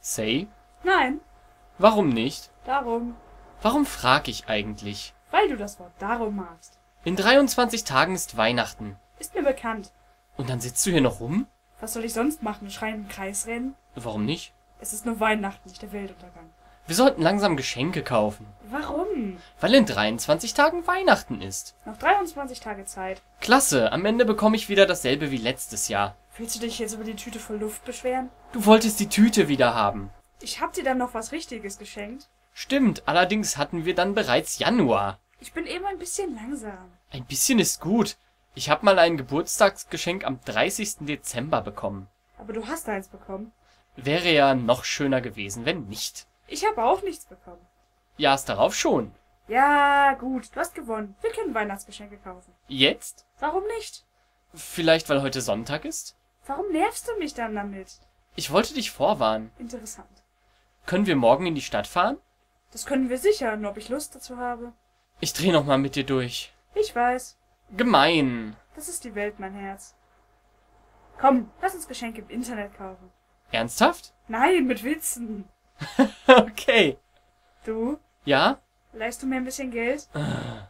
Say? Nein, Warum nicht? darum. Warum frag ich eigentlich? Weil du das Wort darum magst. In 23 Tagen ist Weihnachten. Ist mir bekannt. Und dann sitzt du hier noch rum? Was soll ich sonst machen? Schreien im Kreis rennen? Warum nicht? Es ist nur Weihnachten, nicht der Weltuntergang. Wir sollten langsam Geschenke kaufen. Warum? Weil in 23 Tagen Weihnachten ist. Noch 23 Tage Zeit. Klasse, am Ende bekomme ich wieder dasselbe wie letztes Jahr. Willst du dich jetzt über die Tüte voll Luft beschweren? Du wolltest die Tüte wieder haben. Ich hab dir dann noch was Richtiges geschenkt. Stimmt, allerdings hatten wir dann bereits Januar. Ich bin eben ein bisschen langsam. Ein bisschen ist gut. Ich habe mal ein Geburtstagsgeschenk am 30. Dezember bekommen. Aber du hast eins bekommen. Wäre ja noch schöner gewesen, wenn nicht. Ich habe auch nichts bekommen. Jahrs darauf schon. Ja, gut, du hast gewonnen. Wir können Weihnachtsgeschenke kaufen. Jetzt? Warum nicht? Vielleicht, weil heute Sonntag ist? Warum nervst du mich dann damit? Ich wollte dich vorwarnen. Interessant. Können wir morgen in die Stadt fahren? Das können wir sicher, nur ob ich Lust dazu habe. Ich dreh noch mal mit dir durch. Ich weiß. Gemein. Das ist die Welt, mein Herz. Komm, lass uns Geschenke im Internet kaufen. Ernsthaft? Nein, mit Witzen. okay. Du, Ja? leihst du mir ein bisschen Geld? Ah,